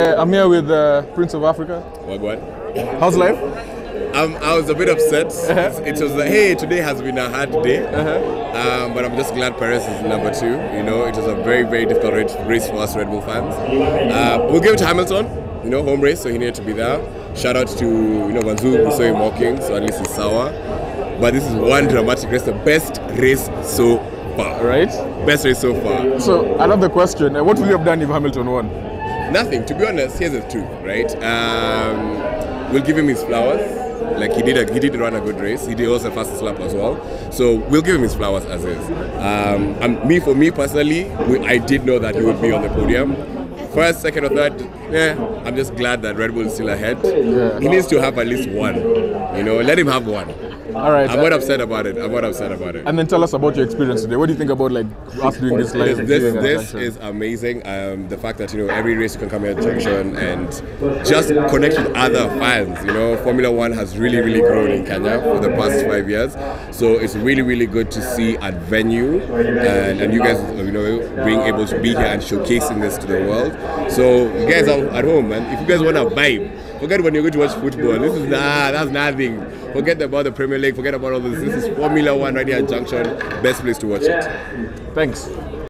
I'm here with uh, Prince of Africa. What, what? How's life? Um, I was a bit upset. It was like, hey, today has been a hard day. Uh-huh. Um, but I'm just glad Perez is number two. You know, it was a very, very difficult race- race for us Red Bull fans. Uh, we'll give it to Hamilton. You know, home race, so he needed to be there. Shout out to you know Guanyu, we saw him walking, so at least he's sour. But this is one dramatic race, the best race so far. Right? Best race so far. So I love the question. Uh, what would you have done if Hamilton won? Nothing. To be honest, here's the truth, right? Um, we'll give him his flowers. Like he did, a, he did run a good race. He did also fastest lap as well. So we'll give him his flowers as is. Um, and me, for me personally, we, I did know that he would be on the podium. First, second, or third, yeah, I'm just glad that Red Bull is still ahead. He needs to have at least one. You know, let him have one. All right. I'm not upset about it. I'm not upset about it. and then tell us about your experience today. What do you think about like us doing this live? This, this, this is amazing. Um, the fact that you know every race you can come here at Junction and just connect with other fans. You know, Formula One has really, really grown in Kenya for the past five years. So it's really, really good to see at venue and, and you guys, you know, being able to be here and showcasing this to the world. So you guys are at home, man. If you guys want to vibe, forget when you're going to watch football. This is nah, that's nothing. Forget about the Premier League. Forget about all this. This is Formula One right here at Junction. Best place to watch it. Thanks.